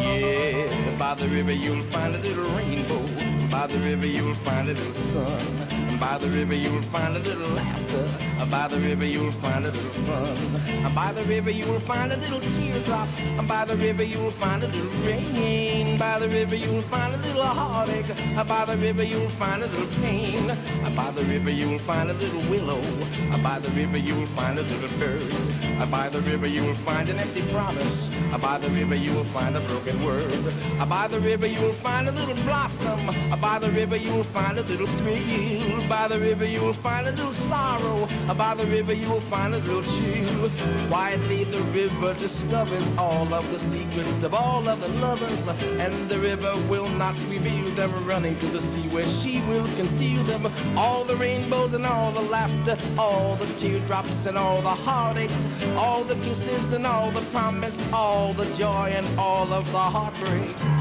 Yeah, by the river you'll find a little rainbow by the river you'll find a little sun. By the river you'll find a little laughter. By the river you'll find a little fun. By the river you'll find a little teardrop. By the river you'll find a little rain. By the river you'll find a little heartache. By the river you'll find a little pain. By the river you'll find a little willow. By the river you'll find a little bird. By the river you'll find an empty promise. By the river you'll find a broken word. By the river you'll find a little blossom. By the river you'll find a little thrill. By the river you'll find a little sorrow. By the river you'll find a little chill. Quietly the river discovers all of the secrets of all of the lovers. And the river will not reveal them running to the sea where she will conceal them. All the rainbows and all the laughter, all the teardrops and all the heartaches, all the kisses and all the promise, all the joy and all of the heartbreak.